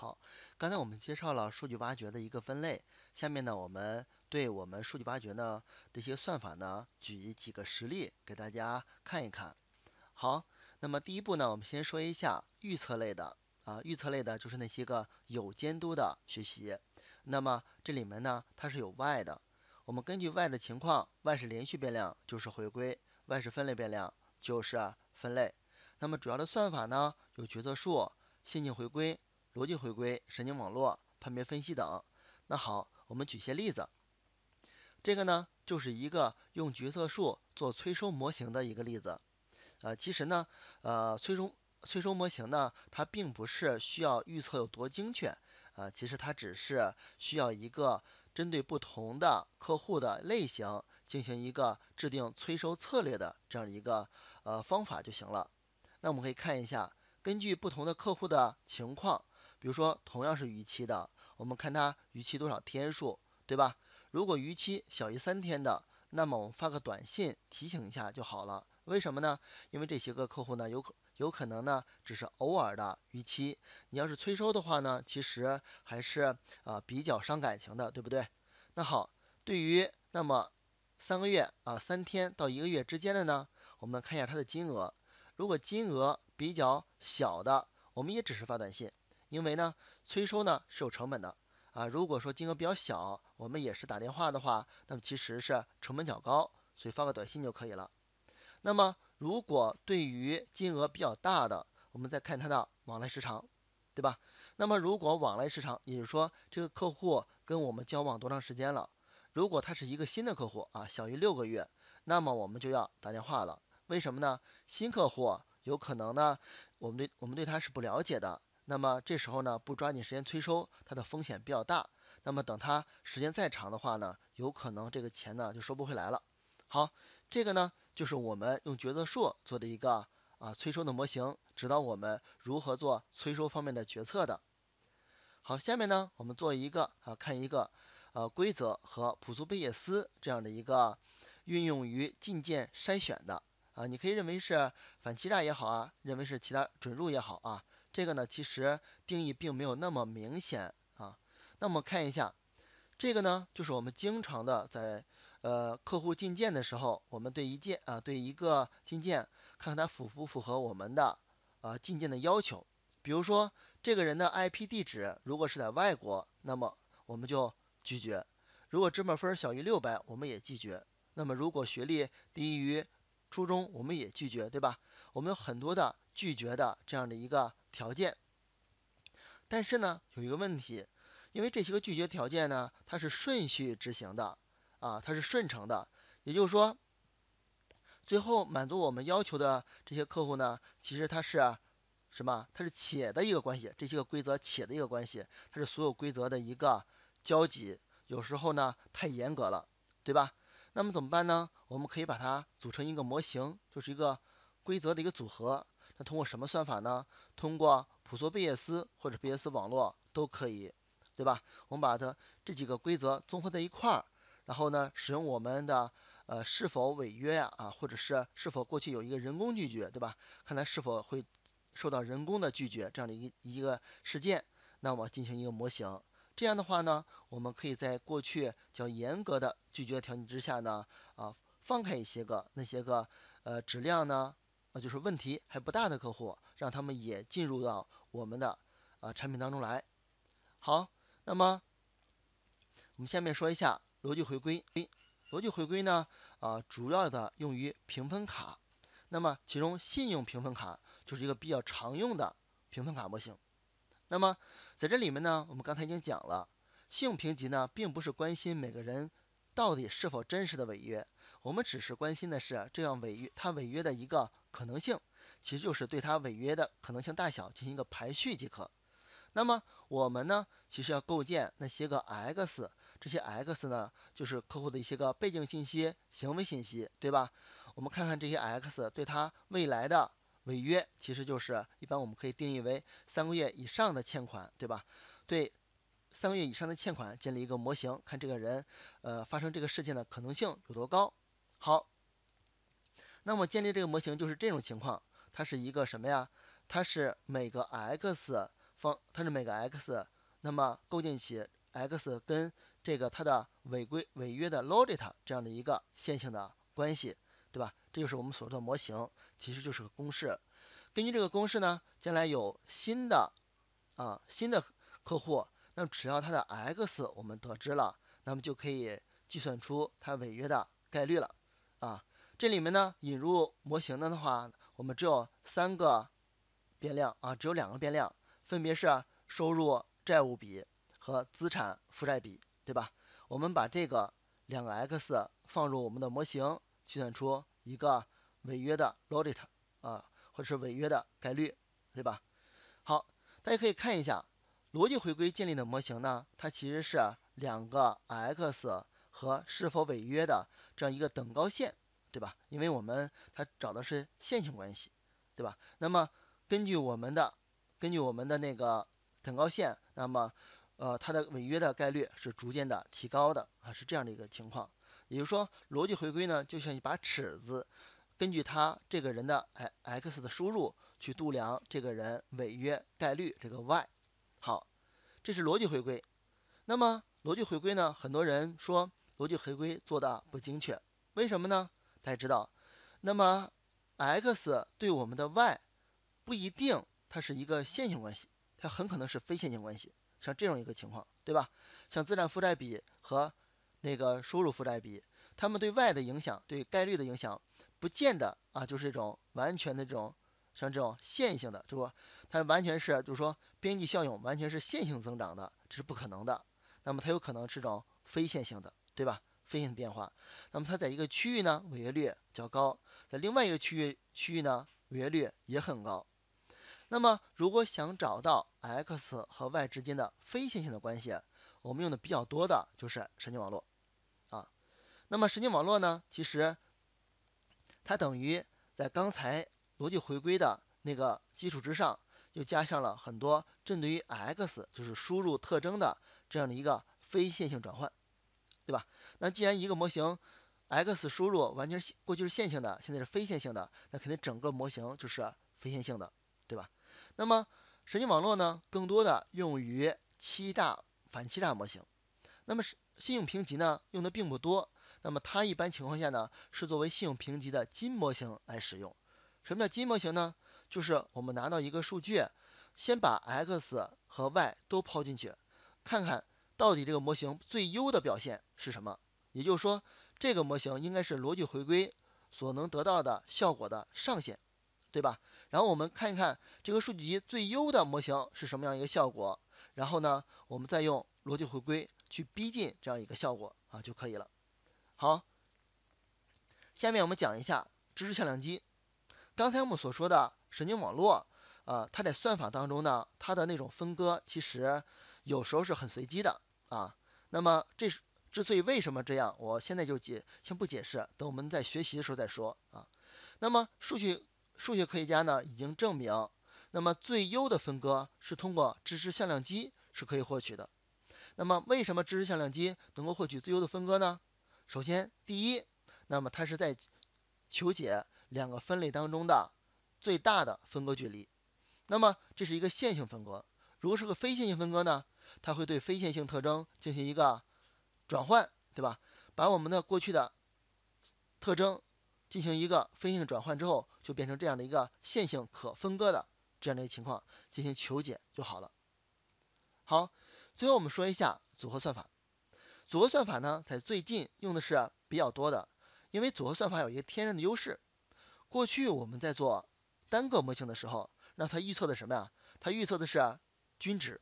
好，刚才我们介绍了数据挖掘的一个分类，下面呢，我们对我们数据挖掘呢这些算法呢，举几个实例给大家看一看。好，那么第一步呢，我们先说一下预测类的啊，预测类的就是那些个有监督的学习。那么这里面呢，它是有 y 的，我们根据 y 的情况，y 是连续变量就是回归，y 是分类变量就是分类。那么主要的算法呢，有决策树、线性回归、逻辑回归、神经网络、判别分析等。那好，我们举些例子。这个呢，就是一个用决策树做催收模型的一个例子。呃，其实呢，呃，催收催收模型呢，它并不是需要预测有多精确，啊，其实它只是需要一个针对不同的客户的类型进行一个制定催收策略的这样一个呃方法就行了。那我们可以看一下，根据不同的客户的情况，比如说同样是逾期的，我们看它逾期多少天数，对吧？如果逾期小于三天的，那么我们发个短信提醒一下就好了。为什么呢？因为这些个客户呢，有可有可能呢，只是偶尔的逾期。你要是催收的话呢，其实还是啊比较伤感情的，对不对？那好，对于那么三个月啊三天到一个月之间的呢，我们看一下它的金额。如果金额比较小的，我们也只是发短信，因为呢催收呢是有成本的啊。如果说金额比较小，我们也是打电话的话，那么其实是成本较高，所以发个短信就可以了。那么，如果对于金额比较大的，我们再看它的往来时长，对吧？那么，如果往来时长，也就是说这个客户跟我们交往多长时间了？如果他是一个新的客户啊，小于六个月，那么我们就要打电话了。为什么呢？新客户有可能呢，我们对我们对他是不了解的，那么这时候呢，不抓紧时间催收，它的风险比较大。那么等它时间再长的话呢，有可能这个钱呢就收不回来了。好，这个呢。就是我们用决策树做的一个啊催收的模型，指导我们如何做催收方面的决策的。好，下面呢我们做一个啊看一个呃规则和朴素贝叶斯这样的一个运用于进件筛选的啊，你可以认为是反欺诈也好啊，认为是其他准入也好啊，这个呢其实定义并没有那么明显啊。那我们看一下这个呢，就是我们经常的在。呃，客户进件的时候，我们对一件啊，对一个进件，看看它符不符合我们的啊进件的要求。比如说，这个人的 IP 地址如果是在外国，那么我们就拒绝；如果芝麻分小于六百，我们也拒绝。那么如果学历低于初中，我们也拒绝，对吧？我们有很多的拒绝的这样的一个条件。但是呢，有一个问题，因为这些个拒绝条件呢，它是顺序执行的。啊，它是顺承的，也就是说，最后满足我们要求的这些客户呢，其实它是什么？它是且的一个关系，这些个规则且的一个关系，它是所有规则的一个交集。有时候呢，太严格了，对吧？那么怎么办呢？我们可以把它组成一个模型，就是一个规则的一个组合。那通过什么算法呢？通过朴素贝叶斯或者贝叶斯网络都可以，对吧？我们把它这几个规则综合在一块儿。然后呢，使用我们的呃是否违约呀啊，或者是是否过去有一个人工拒绝，对吧？看它是否会受到人工的拒绝这样的一一个事件，那么进行一个模型。这样的话呢，我们可以在过去较严格的拒绝条件之下呢啊，放开一些个那些个呃质量呢就是问题还不大的客户，让他们也进入到我们的啊产品当中来。好，那么我们下面说一下。逻辑回归，逻辑回归呢，啊，主要的用于评分卡。那么，其中信用评分卡就是一个比较常用的评分卡模型。那么，在这里面呢，我们刚才已经讲了，信用评级呢，并不是关心每个人到底是否真实的违约，我们只是关心的是这样违约他违约的一个可能性，其实就是对他违约的可能性大小进行一个排序即可。那么我们呢，其实要构建那些个 X，这些 X 呢，就是客户的一些个背景信息、行为信息，对吧？我们看看这些 X 对他未来的违约，其实就是一般我们可以定义为三个月以上的欠款，对吧？对三个月以上的欠款建立一个模型，看这个人呃发生这个事件的可能性有多高。好，那么建立这个模型就是这种情况，它是一个什么呀？它是每个 X。方它是每个 x，那么构建起 x 跟这个它的违规违约的 logit 这样的一个线性的关系，对吧？这就是我们所说的模型，其实就是个公式。根据这个公式呢，将来有新的啊新的客户，那么只要他的 x 我们得知了，那么就可以计算出他违约的概率了啊。这里面呢引入模型的的话，我们只有三个变量啊，只有两个变量，分别是收入债务比和资产负债比，对吧？我们把这个两个 x 放入我们的模型，计算出一个违约的 logit 啊。或者是违约的概率，对吧？好，大家可以看一下逻辑回归建立的模型呢，它其实是两个 x 和是否违约的这样一个等高线，对吧？因为我们它找的是线性关系，对吧？那么根据我们的根据我们的那个等高线，那么呃它的违约的概率是逐渐的提高的啊，是这样的一个情况。也就是说，逻辑回归呢就像一把尺子。根据他这个人的哎 x 的输入去度量这个人违约概率这个 y，好，这是逻辑回归。那么逻辑回归呢？很多人说逻辑回归做的不精确，为什么呢？大家知道，那么 x 对我们的 y 不一定它是一个线性关系，它很可能是非线性关系，像这种一个情况，对吧？像资产负债比和那个收入负债比，它们对 y 的影响，对概率的影响。不见得啊，就是一种完全的这种像这种线性的，对不？它完全是就是说边际效用完全是线性增长的，这是不可能的。那么它有可能是种非线性的，对吧？非线性变化。那么它在一个区域呢，违约率较高；在另外一个区域区域呢，违约率也很高。那么如果想找到 x 和 y 之间的非线性的关系，我们用的比较多的就是神经网络啊。那么神经网络呢，其实。它等于在刚才逻辑回归的那个基础之上，又加上了很多针对于 x 就是输入特征的这样的一个非线性转换，对吧？那既然一个模型 x 输入完全是过去是线性的，现在是非线性的，那肯定整个模型就是非线性的，对吧？那么神经网络呢，更多的用于欺诈反欺诈模型，那么是信用评级呢，用的并不多。那么它一般情况下呢，是作为信用评级的金模型来使用。什么叫金模型呢？就是我们拿到一个数据，先把 x 和 y 都抛进去，看看到底这个模型最优的表现是什么。也就是说，这个模型应该是逻辑回归所能得到的效果的上限，对吧？然后我们看一看这个数据集最优的模型是什么样一个效果，然后呢，我们再用逻辑回归去逼近这样一个效果啊就可以了。好，下面我们讲一下知识向量机。刚才我们所说的神经网络，啊，它在算法当中呢，它的那种分割其实有时候是很随机的啊。那么这是之所以为什么这样，我现在就解先不解释，等我们在学习的时候再说啊。那么数学数学科学家呢已经证明，那么最优的分割是通过知识向量机是可以获取的。那么为什么知识向量机能够获取最优的分割呢？首先，第一，那么它是在求解两个分类当中的最大的分割距离。那么这是一个线性分割。如果是个非线性分割呢，它会对非线性特征进行一个转换，对吧？把我们的过去的特征进行一个非线性转换之后，就变成这样的一个线性可分割的这样的一个情况进行求解就好了。好，最后我们说一下组合算法。组合算法呢，在最近用的是比较多的，因为组合算法有一个天然的优势。过去我们在做单个模型的时候，那它预测的什么呀？它预测的是均值。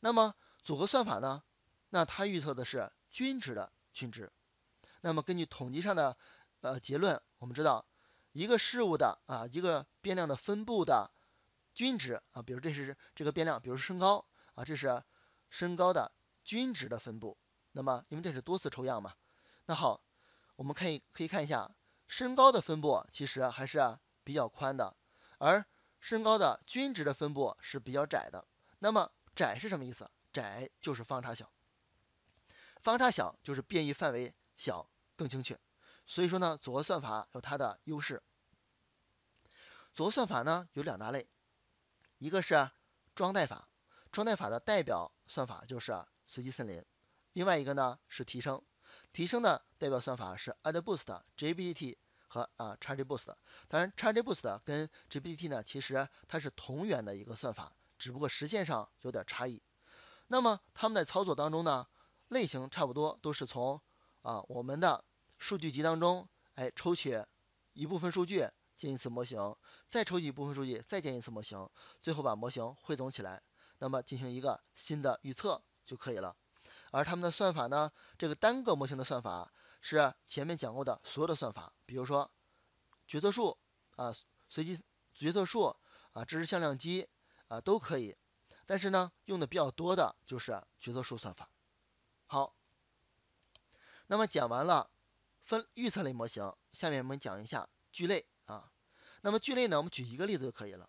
那么组合算法呢？那它预测的是均值的均值。那么根据统计上的呃结论，我们知道一个事物的啊一个变量的分布的均值啊，比如这是这个变量，比如身高啊，这是身高的均值的分布。那么，因为这是多次抽样嘛，那好，我们可以可以看一下身高的分布其实还是比较宽的，而身高的均值的分布是比较窄的。那么窄是什么意思？窄就是方差小，方差小就是变异范围小更精确。所以说呢，组合算法有它的优势。组合算法呢有两大类，一个是装代法，装代法的代表算法就是随机森林。另外一个呢是提升，提升的代表算法是 AddBoost、GPT 和啊 XGBoost。当然，XGBoost 跟 GPT 呢其实它是同源的一个算法，只不过实现上有点差异。那么他们在操作当中呢，类型差不多，都是从啊我们的数据集当中哎抽取一部分数据建一次模型，再抽取一部分数据再建一次模型，最后把模型汇总起来，那么进行一个新的预测就可以了。而他们的算法呢？这个单个模型的算法是前面讲过的所有的算法，比如说决策树啊、随机决策树啊、知识向量机啊都可以。但是呢，用的比较多的就是决策树算法。好，那么讲完了分预测类模型，下面我们讲一下聚类啊。那么聚类呢，我们举一个例子就可以了。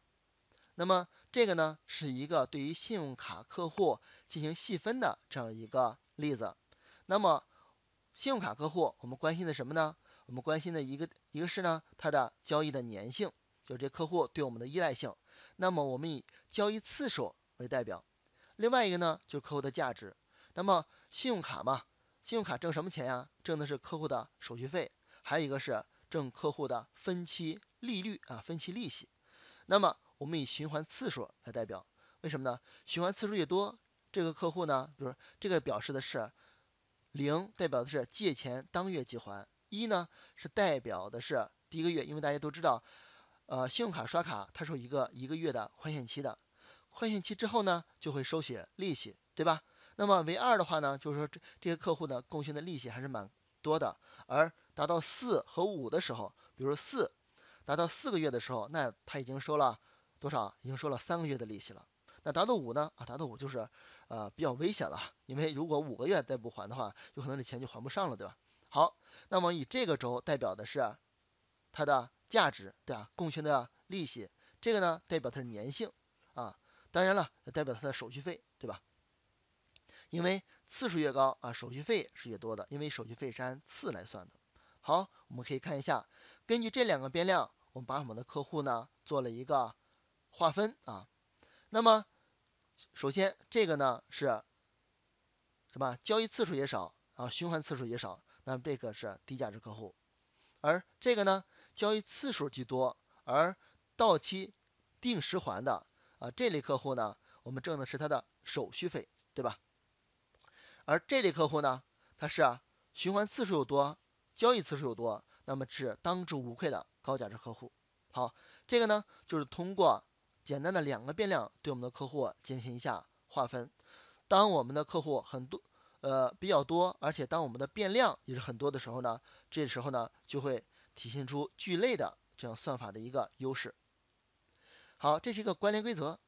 那么这个呢是一个对于信用卡客户进行细分的这样一个例子。那么信用卡客户我们关心的什么呢？我们关心的一个一个是呢它的交易的粘性，就这客户对我们的依赖性。那么我们以交易次数为代表。另外一个呢就是客户的价值。那么信用卡嘛，信用卡挣什么钱呀？挣的是客户的手续费，还有一个是挣客户的分期利率啊，分期利息。那么我们以循环次数来代表，为什么呢？循环次数越多，这个客户呢，比如这个表示的是零，代表的是借钱当月即还；一呢是代表的是第一个月，因为大家都知道，呃，信用卡刷卡它是有一个一个月的宽限期的，宽限期之后呢就会收取利息，对吧？那么为二的话呢，就是说这这些客户呢贡献的利息还是蛮多的，而达到四和五的时候，比如四达到四个月的时候，那他已经收了。多少？已经收了三个月的利息了。那达到五呢？啊，达到五就是呃比较危险了，因为如果五个月再不还的话，有可能这钱就还不上了，对吧？好，那么以这个轴代表的是它的价值，对吧？贡献的利息，这个呢代表它的粘性啊。当然了，代表它的手续费，对吧？因为次数越高啊，手续费是越多的，因为手续费是按次来算的。好，我们可以看一下，根据这两个变量，我们把我们的客户呢做了一个。划分啊，那么首先这个呢是什么？交易次数也少啊，循环次数也少，那么这个是低价值客户。而这个呢，交易次数极多，而到期定时还的啊这类客户呢，我们挣的是他的手续费，对吧？而这类客户呢，他是循环次数又多，交易次数又多，那么是当之无愧的高价值客户。好，这个呢就是通过。简单的两个变量对我们的客户进行一下划分。当我们的客户很多，呃比较多，而且当我们的变量也是很多的时候呢，这时候呢就会体现出聚类的这样算法的一个优势。好，这是一个关联规则。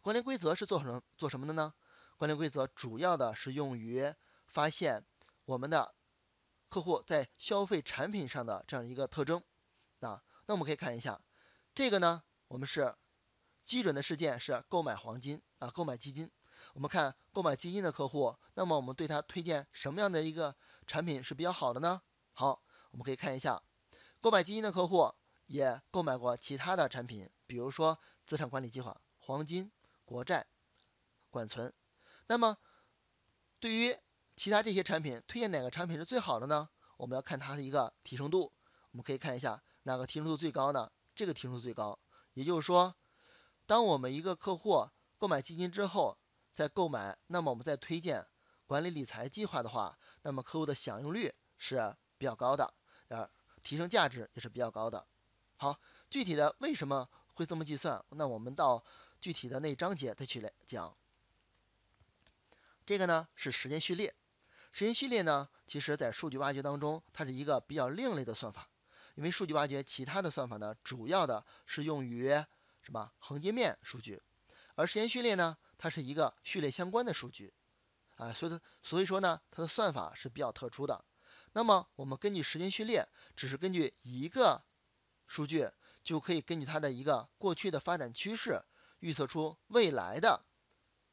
关联规则是做什么做什么的呢？关联规则主要的是用于发现我们的客户在消费产品上的这样一个特征啊。那我们可以看一下这个呢。我们是基准的事件是购买黄金啊，购买基金。我们看购买基金的客户，那么我们对他推荐什么样的一个产品是比较好的呢？好，我们可以看一下，购买基金的客户也购买过其他的产品，比如说资产管理计划、黄金、国债、管存。那么对于其他这些产品，推荐哪个产品是最好的呢？我们要看它的一个提升度。我们可以看一下哪个提升度最高呢？这个提升度最高。也就是说，当我们一个客户购买基金之后再购买，那么我们再推荐管理理财计划的话，那么客户的响应率是比较高的，呃，提升价值也是比较高的。好，具体的为什么会这么计算？那我们到具体的那章节再去来讲。这个呢是时间序列，时间序列呢，其实在数据挖掘当中，它是一个比较另类的算法。因为数据挖掘其他的算法呢，主要的是用于什么横截面数据，而时间序列呢，它是一个序列相关的数据，啊，所以所以说呢，它的算法是比较特殊的。那么我们根据时间序列，只是根据一个数据，就可以根据它的一个过去的发展趋势，预测出未来的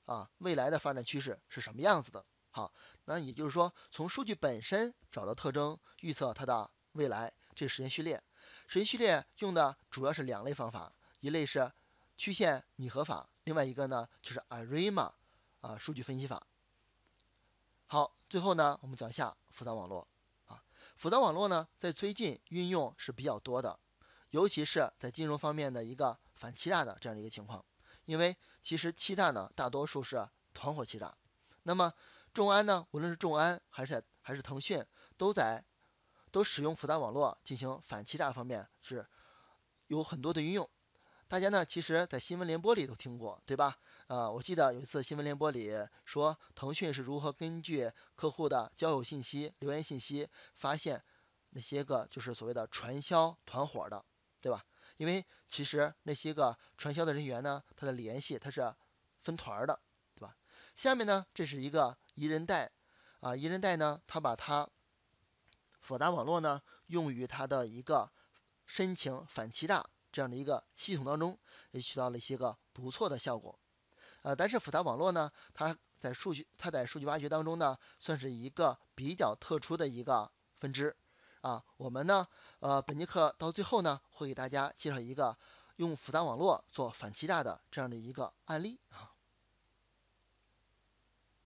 啊未来的发展趋势是什么样子的。好，那也就是说，从数据本身找到特征，预测它的未来。这是时间序列，时间序列用的主要是两类方法，一类是曲线拟合法，另外一个呢就是 ARIMA 啊数据分析法。好，最后呢我们讲一下复杂网络啊，复杂网络呢在最近运用是比较多的，尤其是在金融方面的一个反欺诈的这样的一个情况，因为其实欺诈呢大多数是团伙欺诈，那么众安呢无论是众安还是还是腾讯都在都使用复杂网络进行反欺诈方面是有很多的运用。大家呢，其实，在新闻联播里都听过，对吧？呃，我记得有一次新闻联播里说，腾讯是如何根据客户的交友信息、留言信息，发现那些个就是所谓的传销团伙的，对吧？因为其实那些个传销的人员呢，他的联系他是分团的，对吧？下面呢，这是一个宜人贷啊，宜人贷呢，他把它复杂网络呢用于他的一个申请反欺诈。这样的一个系统当中也起到了一些个不错的效果，呃，但是复杂网络呢，它在数据它在数据挖掘当中呢，算是一个比较特殊的一个分支啊。我们呢，呃，本节课到最后呢，会给大家介绍一个用复杂网络做反欺诈的这样的一个案例啊。